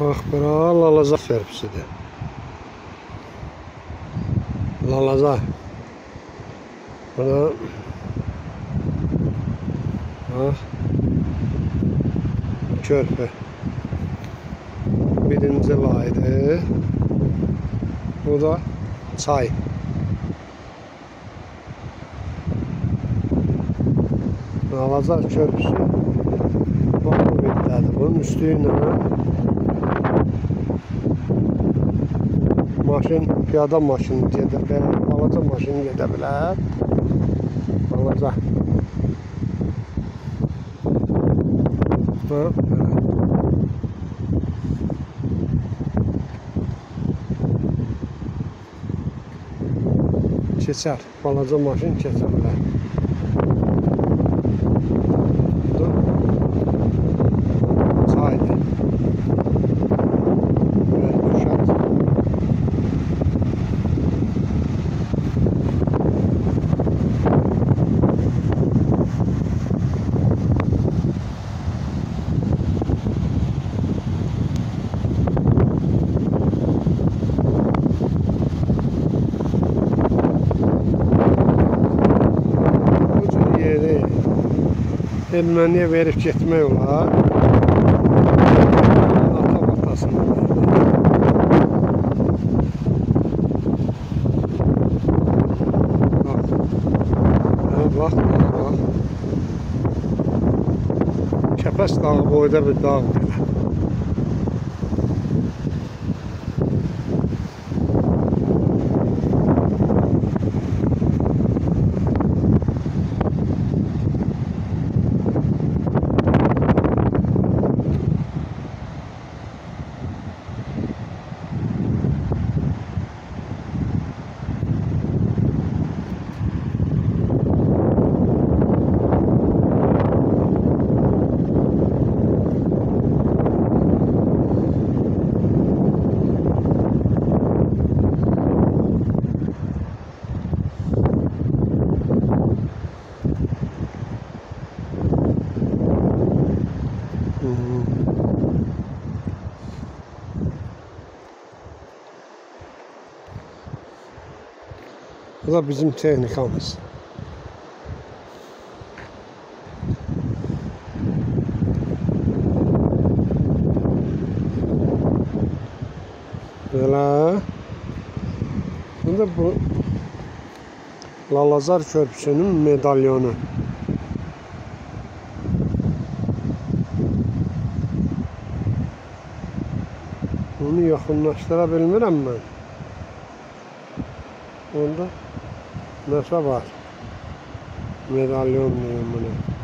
Bax bura Lalazar körpüsüdür. Lalazar. Bura Bax körpü. Birinci laydı. Bu da çay. Lalazar körpüsü Bakın bitlədir. Bunun üstü maşın, piyada maşını gedə bilər, balaca maşın gedə bilər. Balaca. Belə. Keçər, balaca maşın keçə bilər. Erməniyə verib getmək olar. Ata batasını Bax. Hə, bax, bax, bax. Kəpəs dağı boyda bir dağ Bu da bizim texnikamız. Bu da bu Lalazar Körpüsünün medalyonu. Onu yaxınlaşdıra bilmirəm mən. Onda nessa base. Medalhão mesmo, né?